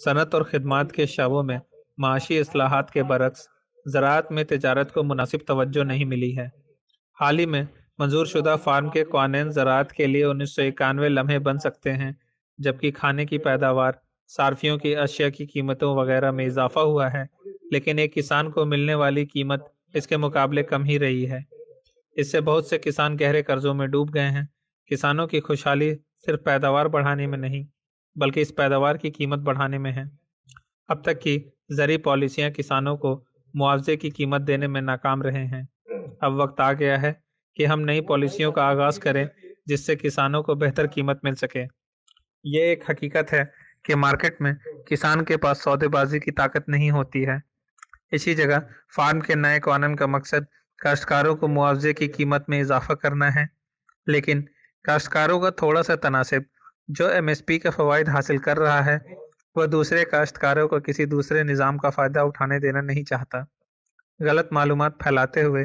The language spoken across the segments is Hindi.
सनत और खदमात के शबों में माशी असलाहत के बरक्स ज़रात में तजारत को मुनासिब तवज्जो नहीं मिली है। हाल ही में मंजूर शुदा फार्म के कानून ज़रात के लिए उन्नीस सौ इक्यानवे लम्हे बन सकते हैं, जबकि खाने की पैदावार, सार्फियों की अशिया की कीमतों वगैरह में इजाफा हुआ है, लेकिन एक किसान को मिलने वाली कीमत इसके मुकाबले कम ही रही है। इससे बहुत से किसान गहरे कर्जों में डूब गए हैं। किसानों की खुशहाली सिर्फ़ पैदावार बढ़ाने में नहीं बल्कि इस पैदावार की कीमत बढ़ाने में है। अब तक की जरी पॉलिसियाँ किसानों को मुआवजे की कीमत देने में नाकाम रहे हैं। अब वक्त आ गया है कि हम नई पॉलिसियों का आगाज़ करें, जिससे किसानों को बेहतर कीमत मिल सके। ये एक हकीकत है कि मार्केट में किसान के पास सौदेबाजी की ताकत नहीं होती है। इसी जगह फार्म के नए कानून का मकसद काश्तकारों को मुआवजे की कीमत में इजाफा करना है। लेकिन काश्तकारों का थोड़ा सा तनासिब जो एमएसपी के फवायद हासिल कर रहा है, वह दूसरे काश्तकारों को किसी दूसरे निज़ाम का फ़ायदा उठाने देना नहीं चाहता। गलत मालूम फैलाते हुए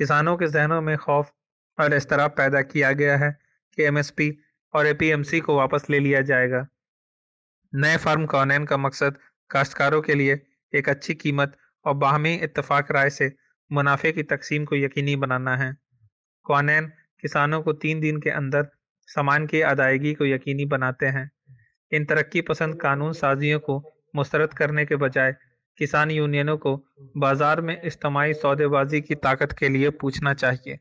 किसानों के जहनों में खौफ और इसतराब पैदा किया गया है कि एमएसपी और एपीएमसी को वापस ले लिया जाएगा। नए फार्म कानून का मकसद काश्तकारों के लिए एक अच्छी कीमत और बाहमी इतफाक राय से मुनाफे की तकसीम को यकीनी बनाना है। कानून किसानों को तीन दिन के अंदर सामान की अदायगी को यकीनी बनाते हैं। इन तरक्की पसंद कानून साजियों को मुस्तरद करने के बजाय किसान यूनियनों को बाज़ार में इज्तमाही सौदेबाजी की ताकत के लिए पूछना चाहिए।